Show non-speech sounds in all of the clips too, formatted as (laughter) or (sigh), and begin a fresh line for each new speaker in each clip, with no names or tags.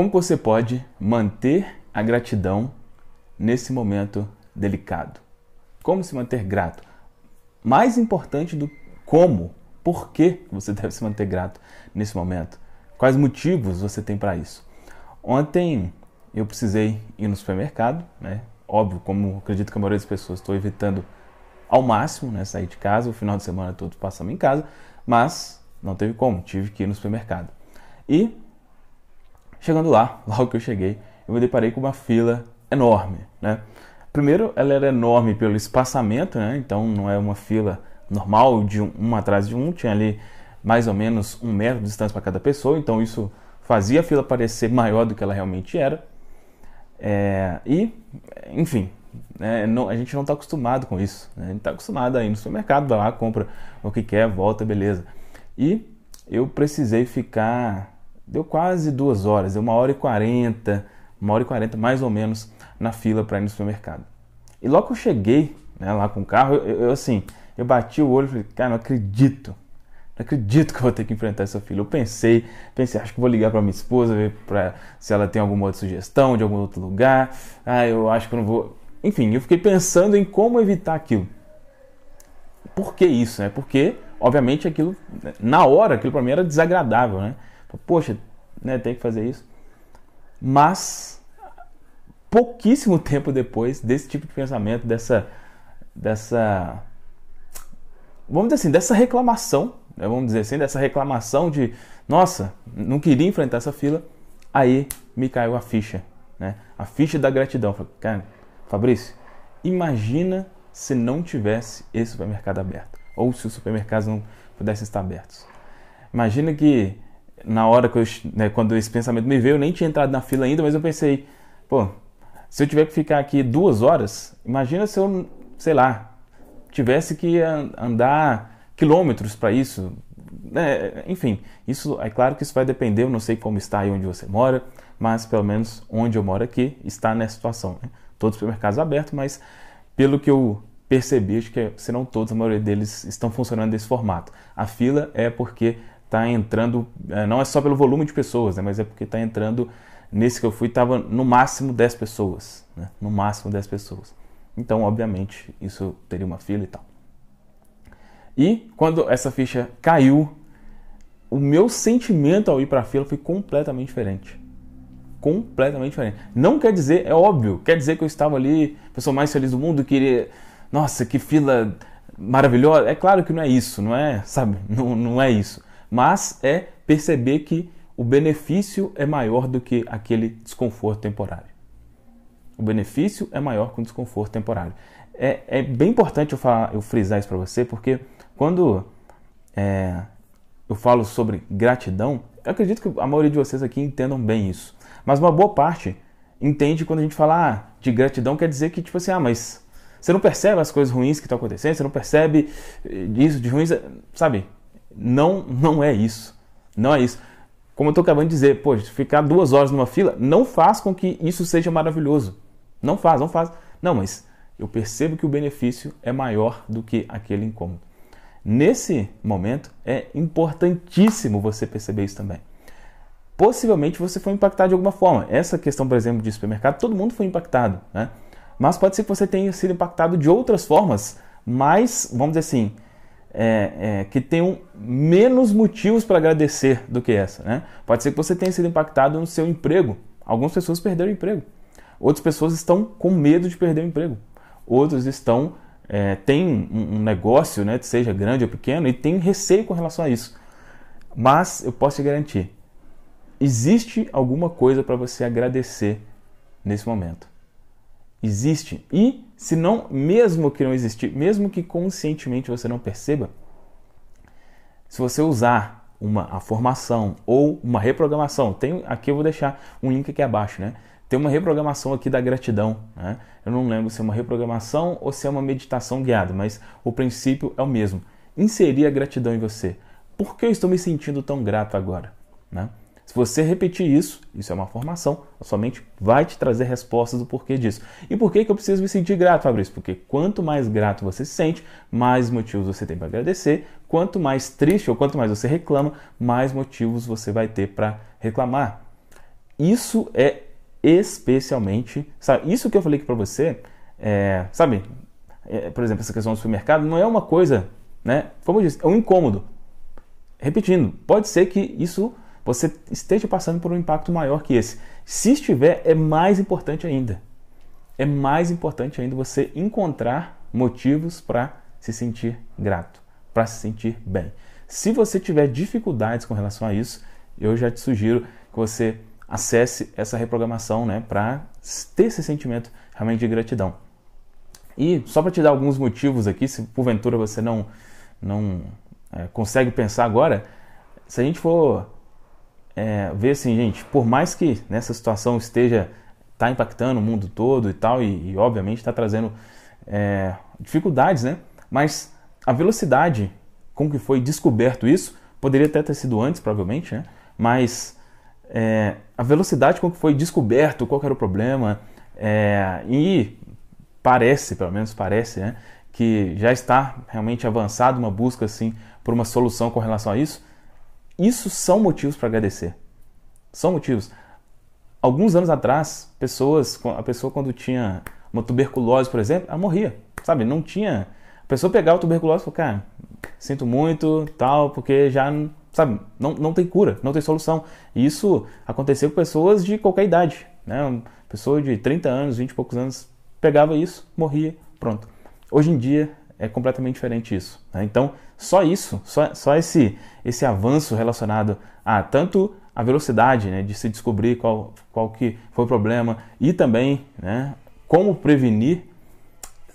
Como você pode manter a gratidão nesse momento delicado? Como se manter grato? Mais importante do como, por que você (laughs) deve se manter grato nesse momento? Quais motivos você tem para isso? Ontem eu precisei ir no supermercado, né? Óbvio, como acredito que a maioria das pessoas estou evitando ao máximo, né, sair de casa, o final de semana todo passamos em casa, mas não teve como, tive que ir no supermercado. E chegando lá, (laughs) logo que eu cheguei, eu me deparei com uma fila enorme, né? Primeiro, ela era enorme pelo espaçamento, né? Então não é uma fila normal de um, um atrás de um, tinha ali mais ou menos um metro de distância para cada pessoa, então isso fazia a fila parecer (laughs) maior do que ela realmente era. É, e, enfim, né, não, a gente não está acostumado com isso. Né? A gente está acostumado a ir no supermercado, vai lá, compra o que quer, volta, beleza. E eu precisei ficar, deu quase duas horas, deu uma hora e quarenta, uma hora e quarenta mais ou menos na fila para ir no supermercado. E logo que eu cheguei né, lá com o carro, eu, eu, assim, eu bati o olho e falei, cara, não acredito. Não acredito que eu vou ter que enfrentar essa fila. Eu pensei, pensei, acho que vou ligar para minha esposa, ver pra, se ela tem alguma outra sugestão de algum outro lugar. Ah, eu acho que eu não vou. Enfim, eu fiquei pensando em como evitar aquilo. Por que isso? Né? Porque, obviamente, aquilo, na hora, aquilo para mim era desagradável, né? Poxa, né, tem que fazer isso. Mas, pouquíssimo (laughs) tempo depois desse tipo de pensamento, dessa, dessa, vamos dizer assim, dessa reclamação, né, vamos dizer assim, dessa reclamação de, nossa, não queria enfrentar essa fila, aí me caiu a ficha, né? A ficha da gratidão. Falei, cara, Fabrício, imagina se não tivesse esse supermercado aberto, ou se os supermercados não pudessem estar abertos. Imagina que na hora que eu, né, quando esse pensamento me veio, eu nem tinha entrado na fila ainda, mas eu pensei, pô, se eu tiver que ficar aqui duas horas, imagina se eu, sei lá, tivesse que andar quilômetros para isso. É, enfim, isso é claro que isso vai depender, eu não sei como está aí onde você mora, mas pelo menos onde eu moro aqui está nessa situação. Né? Todos os supermercados abertos, mas pelo que eu percebi, acho que se não todos, a maioria deles estão funcionando desse formato. A fila é porque está entrando, é, não é só pelo volume de pessoas, né, mas é porque está entrando, nesse que eu fui, estava no máximo 10 pessoas. Né, no máximo 10 pessoas. Então, obviamente, isso teria uma fila e tal. E quando essa ficha caiu, o meu sentimento ao ir para a fila foi completamente diferente. Completamente diferente. Não quer dizer, é óbvio, quer dizer que eu estava ali, pessoa mais feliz do mundo, queria. Nossa, que fila maravilhosa. É claro que não é isso, não é, sabe? Não, não é isso mas é perceber que o benefício é maior do que aquele desconforto temporário. O benefício é maior que o desconforto temporário. É, é bem importante eu, falar, eu frisar isso para você, porque quando é, eu falo sobre gratidão, eu acredito que a maioria de vocês aqui entendam bem isso. Mas uma boa parte entende quando a gente fala ah, de gratidão, quer dizer que, tipo assim, ah, mas você não percebe as coisas ruins que estão acontecendo, você não percebe isso de ruins, sabe? Não, não é isso. Não é isso. Como eu estou acabando de dizer, pô, ficar duas horas numa fila não faz com que isso seja maravilhoso. Não faz, não faz. Não, mas eu percebo que o benefício é maior do que aquele incômodo. Nesse momento é importantíssimo você perceber isso também. Possivelmente você foi impactado de alguma forma. Essa questão, por exemplo, de supermercado, todo mundo foi impactado, né? Mas pode ser que você tenha sido impactado de outras formas, mais, vamos dizer assim, é, é, que tenham menos motivos para agradecer do que essa. Né? Pode ser que você tenha sido impactado no seu emprego. Algumas pessoas perderam o emprego. Outras pessoas estão com medo de perder o emprego. Outros estão é, têm um, negócio, né, seja grande ou pequeno, e tem receio com relação a isso. Mas eu posso te garantir, existe alguma coisa para você agradecer nesse momento. Existe. E se não, mesmo que não existir, mesmo que conscientemente você não perceba, se você usar uma a formação ou uma reprogramação, tem aqui eu vou deixar um link aqui abaixo, né? Tem uma reprogramação aqui da gratidão, né? Eu não lembro se é uma reprogramação ou se é uma meditação guiada, mas o princípio é o mesmo. Inserir a gratidão em você. Por que eu estou me sentindo tão grato agora, né? Se você repetir isso, isso é uma formação, a sua mente vai te trazer respostas do porquê disso. E por que, que eu preciso me sentir grato, Fabrício? Porque quanto mais grato você se sente, mais motivos você tem para agradecer. Quanto mais triste ou quanto mais você reclama, mais motivos você vai ter para reclamar. isso é especialmente, sabe, isso que eu falei aqui para você, é, sabe, é, por exemplo, essa questão do supermercado não é uma coisa, né, como eu disse, é um incômodo. Repetindo, pode ser que isso você esteja passando por um impacto maior que esse. Se estiver, é mais importante ainda. É mais importante ainda você encontrar motivos para se sentir grato, para se sentir bem. Se você tiver dificuldades com relação a isso, eu já te sugiro que você acesse essa reprogramação né, para ter esse sentimento realmente de gratidão. E só para te dar alguns motivos aqui, se porventura você não, não é, consegue pensar agora, se a gente for é, ver assim, gente, por mais que nessa situação esteja tá impactando o mundo todo e tal, e, e obviamente está trazendo é, dificuldades, né? Mas a velocidade com que foi descoberto isso poderia até ter sido antes, provavelmente, né? Mas é, a velocidade com que foi descoberto qual era o problema é, e parece, pelo menos parece, né, que já está realmente avançado uma busca assim por uma solução com relação a isso. Isso são motivos para agradecer. São motivos. Alguns anos atrás, pessoas, a pessoa quando tinha uma tuberculose, por exemplo, ela morria, sabe? Não tinha. A pessoa pegava a tuberculose e falou, cara, sinto muito, tal, porque já, sabe, não, não tem cura, não tem solução. E isso aconteceu com pessoas de qualquer idade, né? Uma pessoa de 30 anos, 20 e poucos anos pegava isso, morria, pronto. Hoje em dia é completamente diferente isso. Né? Então, só isso, só, só esse, esse avanço relacionado a tanto a velocidade né, de se descobrir qual, qual que foi o problema e também né, como prevenir,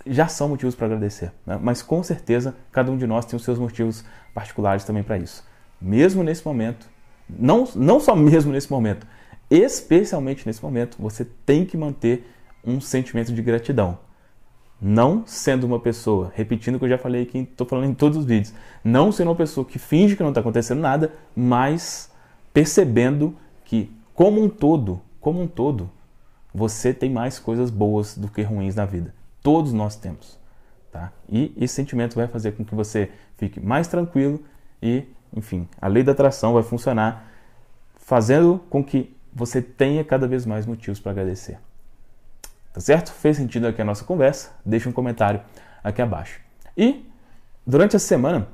já são motivos para agradecer. Né? Mas com certeza cada um de nós tem os seus motivos particulares também para isso. Mesmo nesse momento, não, não só mesmo nesse momento, especialmente nesse momento, você tem que manter um sentimento de gratidão. Não sendo uma pessoa, repetindo o que eu já falei aqui, estou falando em todos os vídeos, não sendo uma pessoa que finge que não está acontecendo nada, mas percebendo que, como um todo, como um todo, você tem mais coisas boas do que ruins na vida. Todos nós temos. Tá? E esse sentimento vai fazer com que você fique mais tranquilo e, enfim, a lei da atração vai funcionar fazendo com que você tenha cada vez mais motivos para agradecer. Tá certo? Fez sentido aqui a nossa conversa? Deixa um comentário aqui abaixo. E durante a semana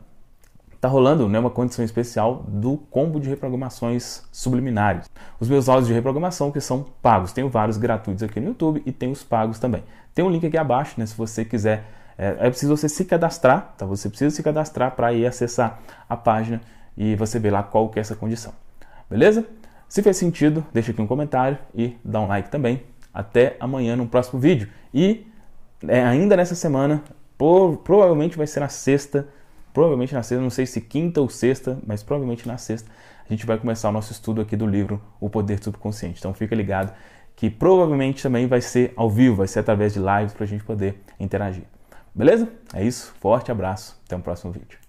tá rolando né, uma condição especial do combo de reprogramações subliminares. Os meus áudios de reprogramação que são pagos. Tenho vários gratuitos aqui no YouTube e tem os pagos também. Tem um link aqui abaixo, né, se você quiser. É, é preciso você se cadastrar, tá? Você precisa se cadastrar para ir acessar a página e você ver lá qual que é essa condição. Beleza? Se fez sentido, deixa aqui um comentário e dá um like também até amanhã no próximo vídeo. E é, ainda nessa semana, provavelmente vai ser na sexta, provavelmente na sexta, não sei se quinta ou sexta, mas provavelmente na sexta, a gente vai começar o nosso estudo aqui do livro O Poder Subconsciente. Então fica ligado que provavelmente também vai ser ao vivo, vai ser através de lives para a gente poder interagir. Beleza? É isso, forte abraço, até o próximo vídeo.